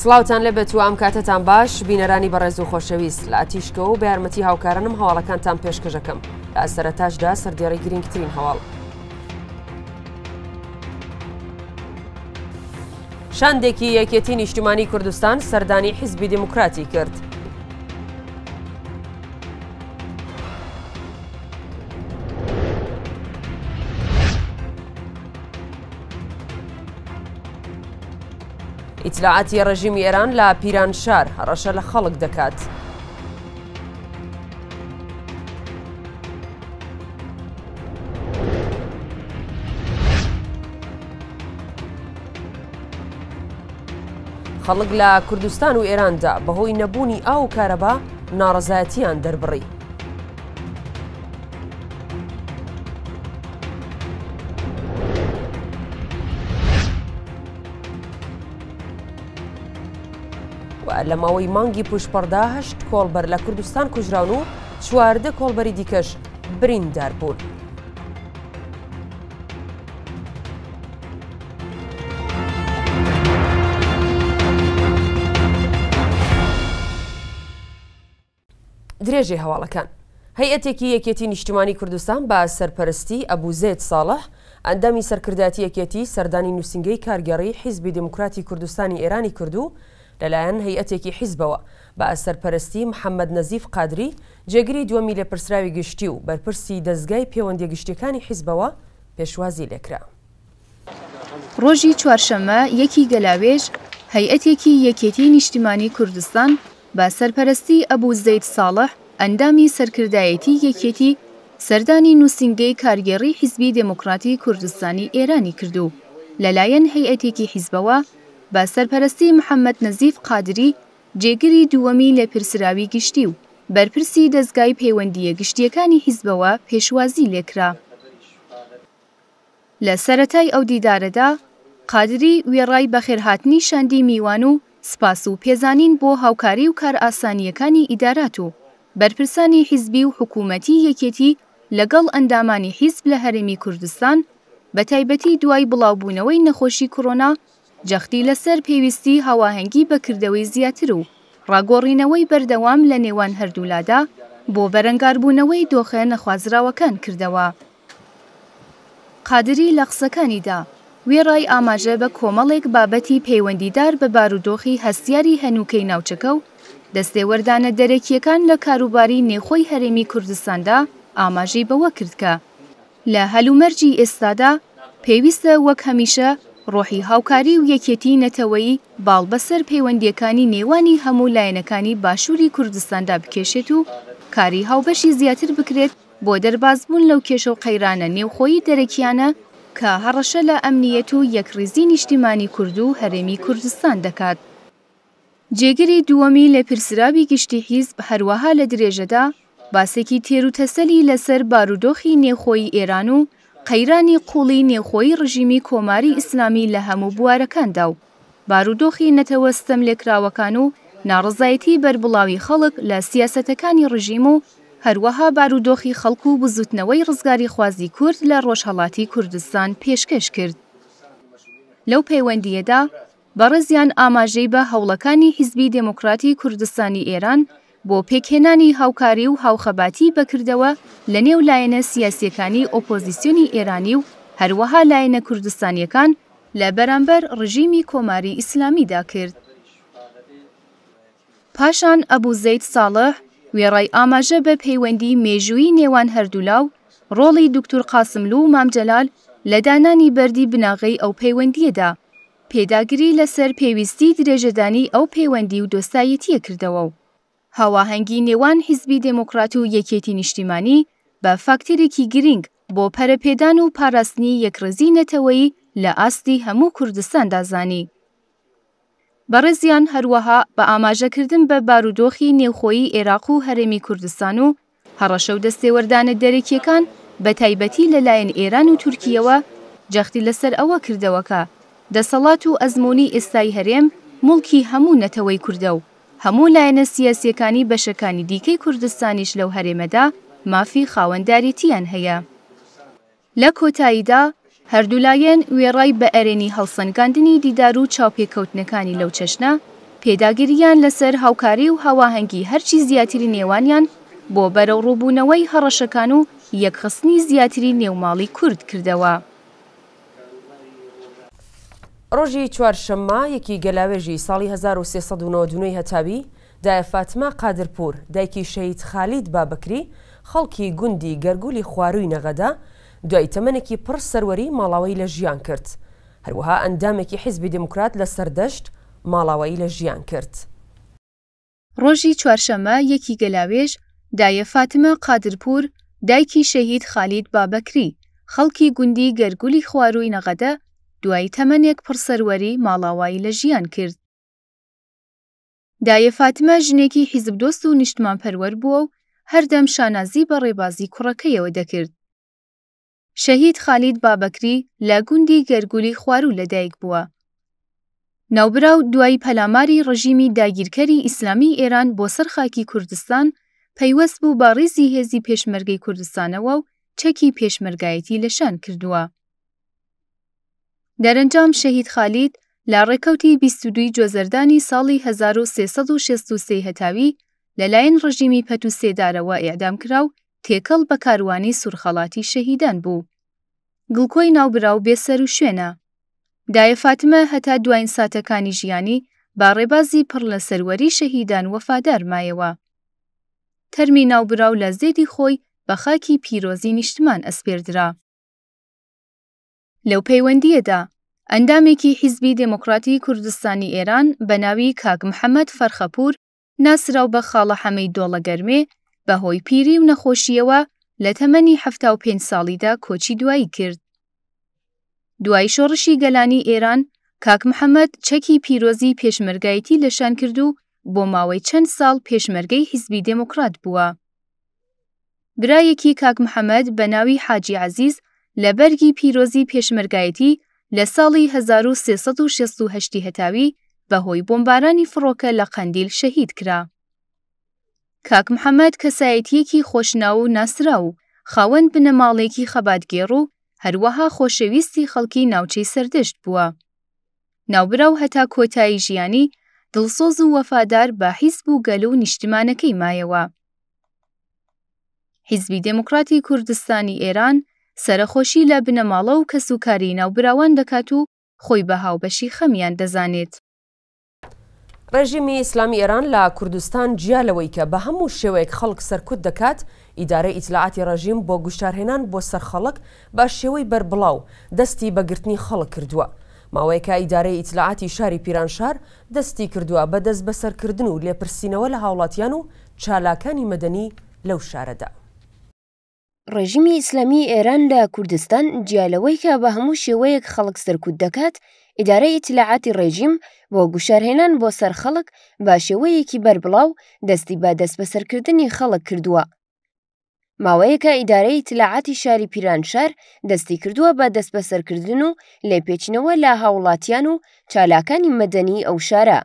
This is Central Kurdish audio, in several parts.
سڵاوتان لێبێت و ئەم کاتەتان باش بینەرانی بەڕێز و خۆشەویست لە تیشکەوە و بەیارمەتی هاوکارنم هەواڵەکانتان پێشکەشەکەم لە سەرەتاشدا سەردێڕی گرنگترین هەواڵ شاندێکی یەکێتی نیشتمانی کوردستان سەردانی حیزبی دیموکراتی کرد. ئیتلاعاتی ڕێژیمی ئێران لە پیرانشار هەڕەشە لە خەڵک دەکات. خەڵک لە کوردستان و ئێراندا بەهۆی نەبوونی ئاو و کارەبا ناڕزایەتیان دەربڕی. و لە ماوەی مانگی پشپەڕدا هەشت کۆڵبەر لە کوردستان کوژراون و چواردە کۆڵبەری دیکەش بریندار بوون. درێژەی هەواڵەکان هەیئەتێکی یەکێتی نیشتمانی کوردستان بە سەرپەرستی ئەبو زێد ساڵح ئەندامی سەرکردایەتی یەکێتی سەردانی نووسینگەی کارگێڕی حیزبی دێموکراتی کوردستانی ئێرانی کرد و لەلایەن هەیئەتێکی حیزبەوە بە سەرپەرستی محەممەد نەزیف قادری جێگری دووەمی لێپرسراوی گشتی و بەرپرسی دەزگای پێوەندیە گشتیەکانی حیزبەوە پێشوازی لێکرا. ڕۆژی چوارشەممە یەکی گەلاوێژ، هەیئەتێکی یەکێتیی نیشتیمانیی کوردستان بە سەرپەرەستیی ئەبو زەید ساڵح، ئەندامی سەرکردایەتیی یەکێتی، سەردانی نووسینگەی کارگێڕیی حیزبی دێموکڕاتی کوردستانی ئێرانی کرد و لەلایەن هەیئەتێکی حیزبەوە بە سەرپەرەستیی محەممەد نەزیف قادری، جێگری دووەمی لێپرسراوی گشتی و بەرپرسی دەزگای پەیوەندییە گشتییەکانی حیزبەوە پێشوازیی لێ کرا. لە سەرەتای ئەو دیدارەدا قادری وێڕای بەخێرهاتنی شاندی میوان و سپاس و پێزانین بۆ هاوکاری و کارئاسانییەکانی ئیدارات و بەرپرسانی حیزبی و حکوومەتی یەکێتی لەگەڵ ئەندامانی حیزب لە هەرێمی کوردستان بە تایبەتی دوای بڵاوبوونەوەی نەخۆشی کۆرۆنا جەختی لەسەر پێویستی هاواهەنگی بە کردەوەی زیاتر و ڕاگۆڕینەوەی بەردەوام لە نێوان هەردوولادا بۆ بەرەنگاربوونەوەی دۆخە نەخوازراوەکان کردەوە. قادری لە قسەکانیدا وێڕای ئاماژە بە کۆمەڵێک بابەتی پەیوەندیدار بە بارودۆخی هەستیاری هەنووکەی ناوچەکە و دەستێوەردانە دەرەکییەکان لە کاروباری نێوخۆی هەرێمی کوردستاندا ئاماژەی بەوە کرد کە لە هەلومەرجی ئێستادا پێویستە وەک هەمیشە ڕۆحی هاوکاری و یەکێتی نەتەوەیی باڵ بەسەر پەیوەندییەکانی نێوانی هەموو لایەنەکانی باشووری کوردستاندا بکێشێت و کاری هاوبەشی زیاتر بکرێت بۆ دەربازبوون لەو کێشە و قەیرانە نێوخۆیی دەرەکییانە کە هەڕەشە لە ئەمنییەت و یەکڕیزیی نیشتیمانی کورد و هەرێمی کوردستان دەکات. جێگری دووەمی لێپرسراوی گشتی حیزب هەروەها لە درێژەدا باسێکی تێروتەسەلی لە سەر بارودۆخی نێوخۆیی ئێران و قەیرانی قووڵی نێوخۆیی ڕژیمی کۆماری ئیسلامی لە هەموو بوارەکاندا و بارودۆخی نەتەوە ستەملێکراوەکان و ناڕەزایەتی بەربڵاوی خەڵک لە سیاسەتەکانی ڕژیم و هەروەها بارودۆخی خەڵک و بزوتنەوەی ڕزگاریخوازی کورد لە ڕۆژهەڵاتی کوردستان پێشکەش کرد. لەو پەیوەندییەدا بەڕێزیان ئاماژەی بە هەوڵەکانی حیزبی دێموکڕاتی کوردستانی ئێران بۆ پێکهێنانی هاوکاری و هاوخەباتیی بەکردەوە لەنێو لایەنە سیاسییەکانی ئۆپۆزیسیۆنی ئێرانی و هەروەها لایەنە کوردستانییەکان لە بەرامبەر ڕژیمی کۆماری ئیسلامیدا کرد. پاشان ئەبو زەید ساڵح وێڕای ئاماژە بە پەیوەندیی مێژوویی نێوان هەردوولا و ڕۆڵی دوکتور قاسملوو و مام جەلال لە دانانی بەردی بناغەی ئەو پەیوەندییەدا، پێداگری لەسەر پێویستیی درێژەدانی ئەو پێوەندی و دۆستایەتییە کردەوە و هاواهەنگی نێوان حیزبی دێموکڕات و یەکێتی نیشتیمانی بە فاکتەرێکی گرینگ بۆ پەرەپێدان و پاراستنی یەکڕیزیی نەتەوەیی لە ئاستی هەموو کوردستاندا زانی. بەڕێزیان هەروەها بە ئاماژەکردن بە بارودۆخی نێوخۆیی ئێراق و هەرێمی کوردستان و هەڕەشە و دەستێوەردانە دەرەکییەکان بە تایبەتی لە لایەن ئێران و تورکییەوە جەختی لە سەر ئەوە کردەوە کە دەسەڵات و ئەزموونی ئێستای هەرێم موڵکی هەموو نەتەوەی کوردە و هەموو لایەنە سیاسییەکانی بەشەکانی دیکەی کوردستانیش لەو هەرێمەدا مافی خاوەندارێتییان هەیە. لە کۆتاییدا، هەردوولایەن وێڕای بە ئەرێنی هەڵسەنگاندنی دیدار و چاوپێکەوتنەکانی لەو چەشنە، پێداگرییان لەسەر هاوکاری و هەواهەنگی هەرچی زیاتری نێوانیان بۆ بەرەوڕووبوونەوەی هەڕەشەکان و یەکخستنی زیاتری نێو ماڵی کورد کردەوە. ڕۆژی چوارشەممە، یەکی گەلاوێژی ساڵی هەزار و سێ سەد و نەوەد و نۆ ی هەتاوی، دایە فاتمە قادرپوور، دایکی شەهید خالید بابەکری، خەڵکی گوندی گەرگولی خوارووی نەغەدە، دوای تەمەنێکی پڕ سەروەری ماڵاوایی لە ژیان کرد. هەروەها ئەندامێکی حیزبی دێموکرات لە سەردەشت ماڵاوایی لە ژیان کرد. ڕۆژی چوارشەممە یەکی گەلاوێژ، دایە فاتمە قادرپوور، دایکی شەهید خالید بابەکری، خەڵکی گوندی گەرگولی خوارووی نەغەدە، دوای تەمەنێک پڕ سەروەری ماڵاوایی لە ژیان کرد. دایە فاتمە ژنێکی حیزبدۆست و نیشتمانپەروەر بووە و هەردەم شانازی بە ڕێبازی کوڕەکەیەوە دەکرد. شەهید خالید بابەکری لە گوندی گەرگولی خواروو لەدایکبووە. ناوبراو دوای پەلاماری ڕژیمی داگیرکەری ئیسلامیی ئێران بۆ سەر خاکی کوردستان، پەیوەست بوو بە ڕیزی هێزی پێشمەرگەی کوردستانەوە و چەکی پێشمەرگایەتی لە شان کردووە. دەرەنجام شەهید خالید لە ڕێکەوتی 22 ی جۆزەردانی ساڵی 1363 ی هەتاوی لە لایەن ڕژیمی پەت و سێدارەوە ئێعدام کرا و تێکەڵ بە کاروانی سوورخەڵاتی شەهیدان بوو. گڵکۆی ناوبراو بێ سەر و شوێنە. دایە فاتمە هەتا دوایین ساتەکانی ژیانی بە ڕێبازی پڕ لە سەروەری شەهیدان وەفادار مایەوە. تەرمی ناوبراو لە زێدی خۆی بە خاکی پیرۆزی نیشتمان ئەسپێردرا. لەو پەیوەندییەدا، ئەندامێکی حیزبی دێموکڕاتی کوردستانی ئێران بە ناوی کاک محەمەد فەرخەپوور ناسراو بە خاڵە حەمەی دۆڵەگەرمێ بە هۆی پیری و نەخۆشییەوە لە تەمەنی حەفتا و پێنج ساڵیدا کۆچی دوایی کرد. دوای شۆڕشی گەلانی ئێران کاک محەمەد چەکی پیرۆزی پێشمەرگایەتی لە شان کرد و بۆ ماوەی چەند ساڵ پێشمەرگەی حیزبی دێموکڕات بووە. برایەکی کاک محەمەد بە ناوی حاجی عەزیز لە بەرگی پیرۆزی پێشمەرگایەتی لە ساڵی هەزار و سێ سەد و شەست و هەشت هەتاوی بە هۆی بۆمبارانی فڕۆکە لە قەندیل شەهید کرا. کاک محەمەد کەسایەتییەکی خۆشناو و ناسراو و خاوەن بنەماڵەیەکی خەباتگێڕ و هەروەها خۆشەویستی خەڵکی ناوچەی سەردەشت بووە. ناوبراو هەتا کۆتایی ژیانی دڵسۆز و وەفادار بە حیزب و گەل و نیشتمانەکەی مایەوە. حیزبی دێموکڕاتی کوردستانی ئێران سەرەخۆشی لە بنەماڵە و کەسوکاری ناوبراوان دەکات و خۆی بە هاوبەشی خەمیان دەزانێت. ڕێژیمی ئیسلامی ئێران لە کوردستان جیا لەوەی کە بە هەموو شێوەیەک خەڵک سەرکوت دەکات، ئیدارەی ئیتلاعاتی ڕێژیم بۆ گوشتارهێنان بۆ سەر خەڵک بە شێوەی بەربڵاو دەستی بە گرتنی خەڵک کردووە، ماوەیەکە ئیدارەی ئیتلاعاتی شاری پیرانشار دەستی کردووە بە دەستبەسەرکردن و لێپرسینەوە لە هاوڵاتیان و چالاکانی مەدەنی لەو شارەدا. ڕێژیمی ئیسلامیی ئێران لە کوردستان جیا لەوەی کە بە هەموو شێوەیەک خەڵک سەرکوت دەکات، ئیدارەی ئیتلاعاتی ڕێژیم بۆ گوشارهێنان بۆ سەر خەڵک بە شێوەیەکی بەربڵاو دەستی بە دەستبەسەرکردنی خەڵک کردووە. ماوەیەکە ئیدارەی ئیتلاعاتی شاری پیرانشار دەستی کردووە بە دەستبەسەرکردن و لێپێچینەوە لە هاوڵاتیان و چالاکانی مەدەنی ئەو شارە.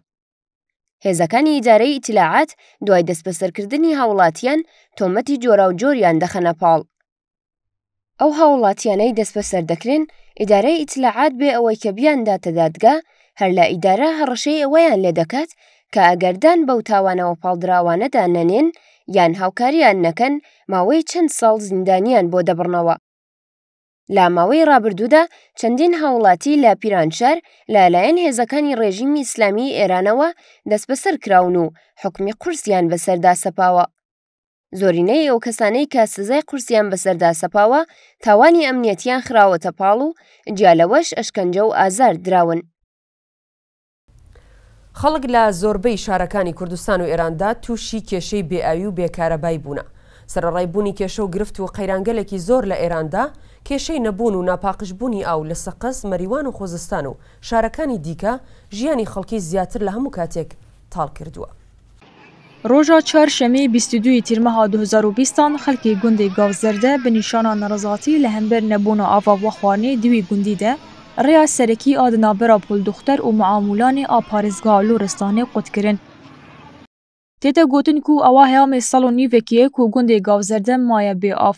هێزەکانی ئیدارەی ئیتلاعات دوای دەستبەسەرکردنی هاوڵاتیان تۆمەتی جۆراوجۆریان دەخەنە پاڵ. ئەو هاوڵاتیانەی دەستبەسەر دەکرێن ئیدارەی ئیتلاعات بێ ئەوەی کە بیانداتە دادگا هەر لە ئیدارە هەڕەشەی ئەوەیان لێ دەکات کە ئەگەر دان بەو تاوانەوە پاڵدراوانەدا نەنێن یان هاوکاریان نەکەن ماوەی چەند ساڵ زیندانیان بۆ دەبڕنەوە. لە ماوەی ڕابردوودا چەندین هاوڵاتی لە پیرانشار لەلایەن هێزەکانی ڕێژیمی ئیسلامی ئێرانەوە دەستبەسەر کراون و حکومی قورسیان بەسەردا سەپاوە. زۆرینەی ئەو کەسانەی کە سزای قورسیان بەسەردا سەپاوە تاوانی ئەمنیەتیان خراوەتە پاڵ و جیا لەوەش ئەشکەنجە و ئازار دراون. خەڵک لە زۆربەی شارەکانی کوردستان و ئێراندا تووشی کێشەی بێئاوی و بێکارەبای بوونە. سەرەڕای بوونی کێشە و گرفت و قەیرانگەلێکی زۆر لە ئێراندا، کێشەی نەبوون و ناپاقشبوونی ئاو لە سەقز، مەریوان و خۆزستان و شارەکانی دیکە ژیانی خەڵکی زیاتر لە هەموو کاتێک تاڵ کردووە. ڕۆژا چار شەمەی بیست و دووی تیر مەها دو هەزار و بیستان خەلکی گوندی گاو زەردە بە نیشانا نەڕەزاتی لە هەمبەر نەبوونا ئاڤا وە خوارنەی دوی گوندی دە ڕێیا سەرەکی ئا دنابرا پول دوختەر و معامولانێ ئا پارێزگا لوڕستانێ قوت کرن. تێدە گوتن کوو ئەوە هەیامێ سەڵ و نیڤەکیە کوو گوندێ گاو زەردە مایە بێ ئاڤ.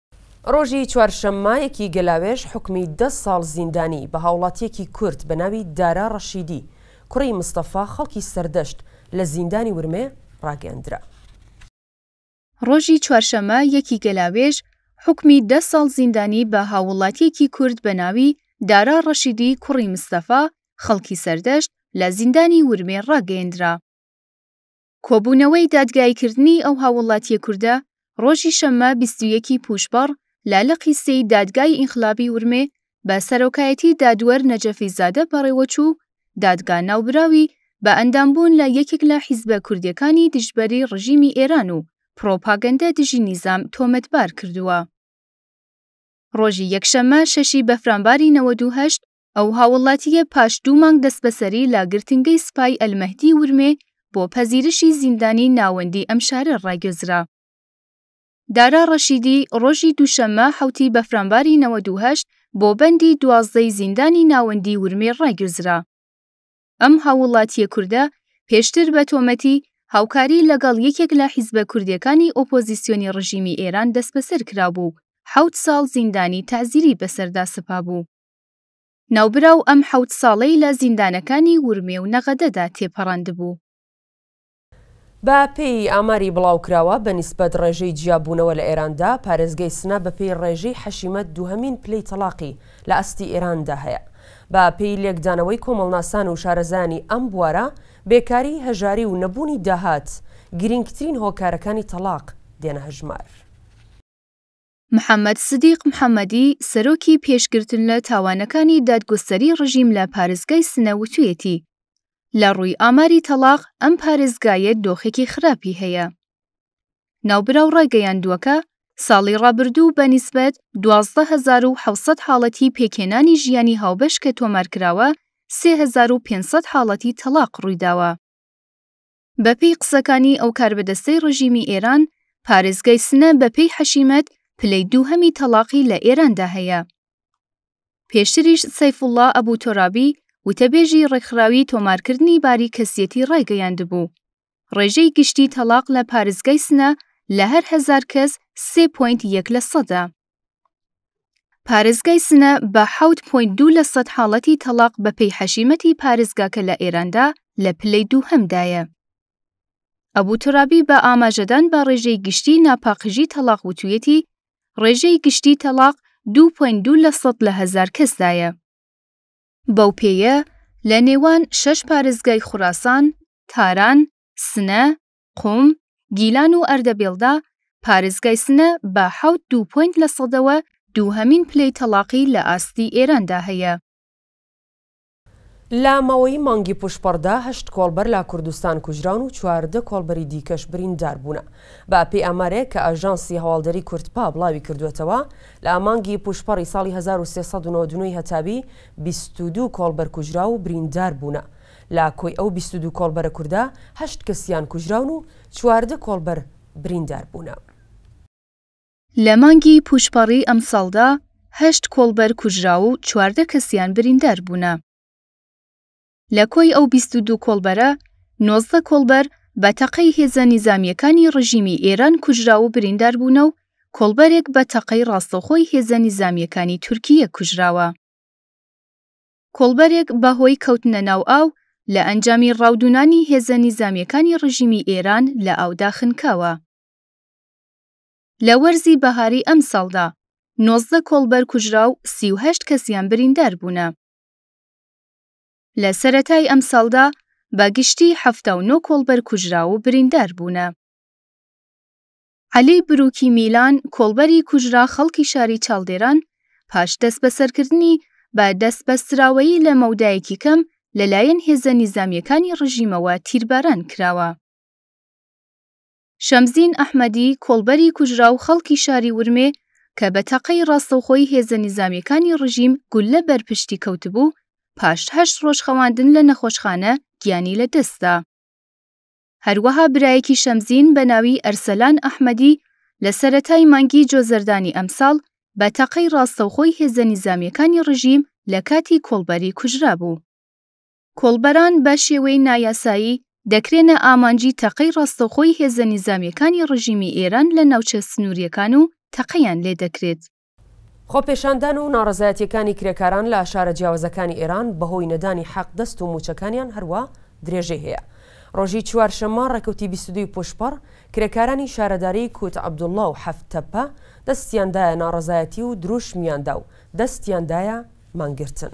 ڕۆژی چوارشەممە ی گەلاوێژ حوکمی دە ساڵ زیندانی بە هاوڵاتییەکی کورد بە ناوی دارا ڕەشیدی کوڕی مستەفا خەڵکی سەردەشت لە زیندانی ورمێ ڕاگەیەندرا. ڕۆژی چوارشەممە ی گەلاوێژ حوکمی دە ساڵ زیندانی بە هاووڵاتییەکی کورد بە ناوی دارا ڕەشیدی کوڕی مستەفا خەڵکی سەردەشت لە زیندانی ورمێ ڕاگەیەندرا. کۆبوونەوەی دادگاییکردنی ئەو هاووڵاتییە کوردە ڕۆژی شەممە بیست و یەک ی پووشپەڕ لە لقی سێی دادگای ئینقلابی ورمێ بە سەرۆکایەتی دادوەر نەجەفی زادە بەڕێوەچوو، دادگا ناوبراوی بە ئەندامبوون لە یەکێک لە حیزبە کوردییەکانی دژبەری ڕژیمی ئێران و پڕۆپاگەندە دژی نیزام تۆمەتبار کردووە. ڕۆژی یەکشەممە شەش ی بەفرانباری نەوەد و هەشت ئەو هاوڵاتییە پاش دوو مانگ دەسبەسەری لە گرتنگەی سپای ئەلمەهدی ورمێ بۆ پەزیرشی زیندانی ناوەندی ئەم شارە ڕاگوێزرا. دارا ڕەشیدی ڕۆژی دووشەممە حەوتی بەفرانباری نەوەد و هەشت بۆ بەندی دوازدە ی زیندانی ناوەندی ورمێ ڕاگوێزرا. ئەم هاووڵاتییە کوردە پێشتر بە تۆمەتی هاوکاری لەگەڵ یەکێک لە حیزبە کوردییەکانی ئۆپۆزیسیۆنی ڕژیمی ئێران دەسبەسەر کرابوو و حەوت ساڵ زیندانی تەعزیری بەسەردا سەپابوو. ناوبراو ئەم حەوت ساڵەی لە زیندانەکانی ورمێ و نەغەدەدا تێپەڕاندبوو. بە پێی ئاماری بڵاوکراوە، بە نیسبەت ڕێژەی جیابوونەوە لە ئێراندا، پارێزگەی سنە بە پێی ڕێژەی حەشیمەت دووهەمین پلەی تەڵاقی لە ئاستی ئێراندا هەیە. بە پێی لێکدانەوەی کۆمەڵناسان و شارەزایانی ئەم بوارە، بێکاری، هەژاری و نەبوونی داهات گرینگترین هۆکارەکانی تەڵاق دێنە هەژمار. محەممەد سدیق محەممەدی، سەرۆکی پێشگرتن لە تاوانەکانی دادگوستەری ڕژیم لە پارێزگای سنە وتوویەتی، لە ڕووی ئاماری تەڵاق ئەم پارێزگایە دۆخێکی خراپی هەیە. ناوبراو ڕایگەیاندووەکە ساڵی ڕابردوو بە نیسبەت دوازدە هەزار و حەوت سەد حاڵەتی پێکهێنانی ژیانی هاوبەش کە تۆمارکراوە، سێ هەزار و پێنج سەد حاڵەتی تەڵاق ڕوویداوە. بەپێی قسەکانی ئەو کاربەدەستەی ڕژیمی ئێران، پارێزگای سنە بەپێی حەشیمەت پلەی دووهەمی تەڵاقی لە ئێراندا هەیە. پێشتریش سەیفوڵڵا ئەبو تۆرابی، وتەبێژی ڕێکخراوی تۆمارکردنی باری کەسیەتی ڕایگەیاندبوو، ڕێژەی گشتی تەڵاق لە پارێزگای سنە لە هەر هەزار کەس سێ پۆینت یەک لە سەدە. پارێزگای سنە بە حەوت پۆینت دوو لە سەد حاڵەتی تەڵاق بەپێی حەشیمەتی پارێزگاکە لە ئێراندا لە پلەی دووهەمدایە. ئەبو ترابی بە ئاماژەدان بە ڕێژەی گشتی ناپاقژی تەڵاق وتویەتی ڕێژەی گشتی تەڵاق دوو پۆینت دوو لە سەد لە هەزار کەسدایە. بەو پێیە لە نێوان شەش پارێزگای خوراسان، تاران، سنە، قوم، گیلان و ئەردەبێڵدا پارێزگای سنە بە حەوت دوو پۆینت لە سەدەوە دووهەمین پلەی تەڵاقی لە ئاستی ئێراندا هەیە. لە ماوەی مانگی پووشپەڕدا هەشت کۆڵبەر لە کوردستان کوژران و چواردە کۆڵبەری دیکەش بریندار بوونە. بە پێی ئامارێک کە ئاژانسی هەواڵدەری کوردپا بڵاوی کردووەتەوە، لە مانگی پووشپەڕی ساڵی هەزار و سێ سەد و نەوەد و نۆ ی هەتاوی بیست و دوو کۆڵبەر کوژراو و بریندار بوونە. لە کۆی ئەو بیست و دوو کۆڵبەرە کوردە، هەشت کەسیان کوژراون و چواردە کۆڵبەر بریندار بوونە. لە مانگی پووشپەڕی ئەمساڵدا، هەشت کۆڵبەر کوژراو و چواردە کەسیان بریندار بوونە. لە کۆی ئەو بیست و دوو کۆڵبەرە، نۆزدە کۆڵبەر بە تەقەی هێزە نیزامییەکانی ڕژیمی ئێران کوژراو و بریندار بوونە و کۆڵبەرێک بە تەقەی ڕاستەوخۆی هێزە نیزامییەکانی تورکییە کوژراوە. کۆڵبەرێک بە هۆی کەوتنە ناو ئاو لە ئەنجامی ڕاودونانی هێزە نیزامیەکانی ڕژیمی ئێران لە ئاودا خنکاوە. لە وەرزی بەهاری ئەم ساڵدا نۆزدە کۆڵبەر کوژراو سی و هەشت کەسیان بریندار بوونە. لە سەرەتای ئەم ساڵدا بە گشتی حەفتا و نۆ کۆڵبەر کوژراو و بریندار بوونە. عەلی بروکی میلان کۆڵبەری کوژرا خەڵکی شاری چاڵدێران پاش دەستبەسەرکردنی بە دەستبەستراوەیی لە مەودایەکی کەم لەلایەن هێزە نیزامییەکانی ڕژیمەوە تیرباران کراوە. شەمزین ئەحمەدی کۆڵبەری کوژراو خەڵکی شاری ورمێ کە بە تەقەی ڕاستەوخۆی هێزە نیزامییەکانی ڕژیم گوللە بەر پشتی کەوتبوو، پاش هەشت ڕۆژ خەواندن لە نەخۆشخانە گیانی لەدەستدا. هەروەها برایەکی شەمزین بە ناوی ئەرسەلان ئەحمەدی لە سەرەتای مانگی جۆزەردانی ئەمساڵ بە تەقەی ڕاستەوخۆی هێزە نیزامییەکانی ڕژیم لە کاتی کۆڵبەری کوژرابوو. کۆڵبەران بە شێوەی نایاسایی دەکرێنە ئامانجی تەقەی ڕاستەوخۆی هێزە نیزامییەکانی ڕژیمی ئێران لە ناوچە سنوورییەکان و تەقەیان لێدەکرێت. خۆپێشاندان و ناڕەزایەتیەکانی کرێکاران لە شارە جیاوازەکانی ئێران بەهۆی نەدانی حەق دەست و موچەکانیان هەروە درێژەی هەیە. ڕۆژی چوارشەممە ڕێکوتی بیستدوی پشپەڕ کرێکارانی شارەداری کوت عبدوڵڵا و حەفت تەپە دەستیاندایە ناڕەزایەتی و دروشمیاندا و دەستیاندایە مانگرتن.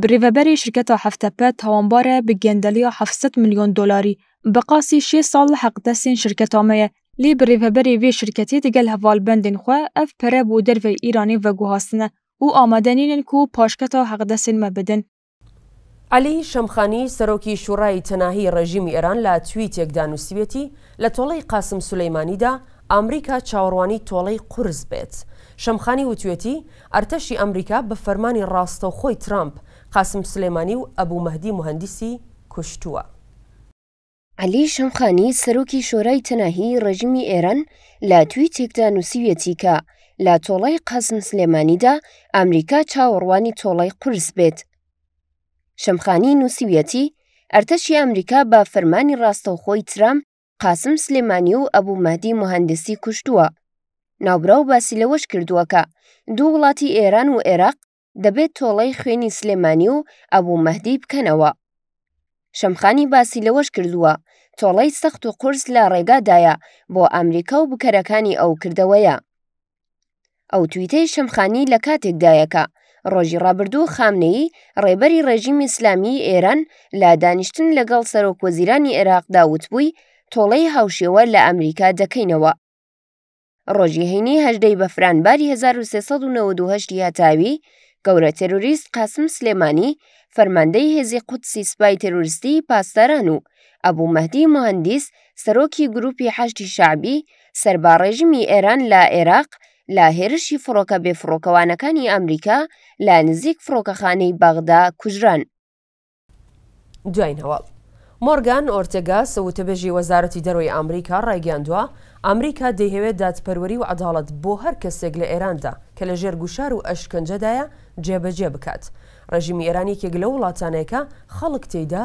بڕیڤەبەری شرکەتا هەفتەپە تاوانبارە بە گەندەڵیا هەفت سەد ملیۆن دۆلاری، بە قاسی شێ ساڵ حەقدەسین شرکەتا مەیە، لێ بڕیڤەبەرێ ڤی شرکەتێ دگەل هەڤالبەندێن خوە ئەڤ پەرە بۆ دەرڤەی ئیرانێ ڤەگوهاستنە و ئامادە نینن ک پاشکەتا هەقدەسێن مە بدن. عەلی شەمخانی، سەرۆکی شووڕای تەناهیی ڕێژیمی ئێران لە تویتێکدا نووسیویەتی، لە تۆڵەی قاسم سولەیمانیدا، ئامریکا چاوەڕوانی تۆڵەی قورس بێت. شەمخانی وتویەتی، ئەرتەشی ئەمریکا بە فەرمانی ڕاستەوخۆی ترامپ، قاسم سولێمانی و ئەبو مەهدی موهەندیسی کوشتووە. عەلی شەمخانی سەرۆکی شۆرای تەناهیی ڕێژیمی ئێران لە تویتێکدا نووسیویەتی کە لە تۆڵەی قاسم سلێمانیدا ئامریکا چاوەڕوانی تۆڵەی قورس بێت. شەمخانی نووسیویەتی، ئەرتەشی ئامریکا بە فەرمانی ڕاستەوخۆی ترامپ، قاسم سلێمانی و ئەبوو مەهدی مهندسی کوشتووە. ناوبراو باسی لەوەش کردووە کە دوو وڵاتی ئێران و ئێراق دەبێت تۆڵەی خوێنی سلێمانی و ئەبوو مەهدی بکەنەوە. شەمخانی باسی لەوەش کردووە تۆڵەی سەخت و قورس لە ڕێگادایە بۆ ئامریکا و بکەرەکانی ئەو کردەوەیە. ئەو تویتەی شەمخانی لە کاتێکدایە کە ڕۆژی ڕابردوو خامنەیی ڕێبەری ڕێژیمی ئیسلامیی ئێران لە دانیشتن لەگەڵ سەرۆک وەزیرانی عێراقدا وتبووی تۆڵەی هاوشێوە لە ئەمریکا دەکەینەوە. ڕۆژی هەینی هەژدەی بەفرانباری 1398 ی هەتاوی، گەورە تێرۆریست قاسم سلێمانی، فەرماندەی هێزی قودسی سپای تێرۆریستیی پاسداران و ئەبوو مەهدی موهەندیس سەرۆکی گروپی حەشدی شەعبی سەربە ڕێژیمی ئێران لە ئێراق لە هێرشی فڕۆکە بێفڕۆکەوانەکانی ئەمریکا لە نزیک فڕۆکەخانەی بەغدا کوژران. دوای هەواڵ مۆرگان ئۆرتێگاس وتەبێژی وەزارەتی دەرۆی ئامریکا ڕایگەاندووە ئامریکا دەیهەوێت دادپەروەری و عداڵت بۆ هەر کەسێک لە ئێراندا کە لە ژێر گوشار و ئەشکەنجەدایە جێبەجێ بکات ڕێژیمی ئێران یەکێک لە وڵاتانێکە خەڵک تێیدا